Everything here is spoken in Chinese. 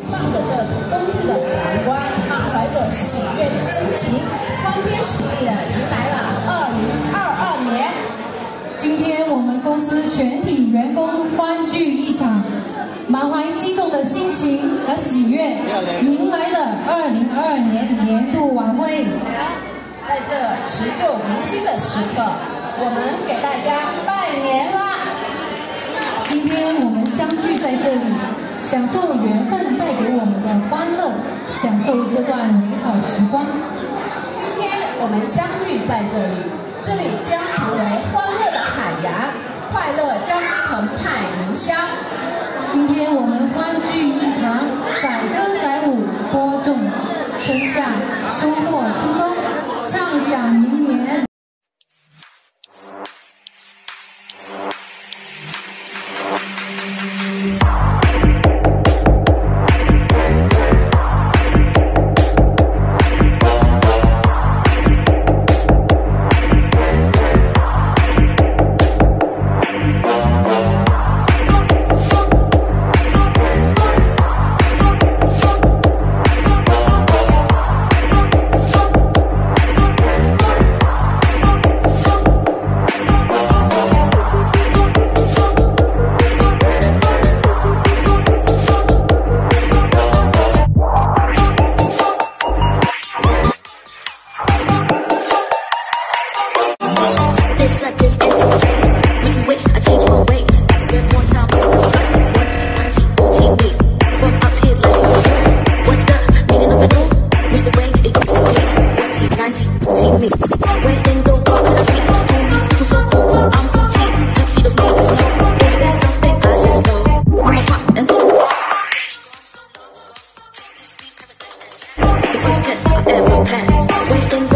伴着这冬日的阳光，满怀着喜悦的心情，欢天喜地的迎来了二零二二年。今天我们公司全体员工欢聚一场，满怀激动的心情和喜悦，迎来了二零二二年年度晚会。在这辞旧迎新的时刻，我们给大家拜年啦！今天我们相聚在这里，享受缘分带给我们的欢乐，享受这段美好时光。今天我们相聚在这里，这里将成为欢乐的海洋，快乐将澎湃云霄。今天我们欢聚一堂，载歌载舞，播种春夏，收获秋冬，ever pass. We can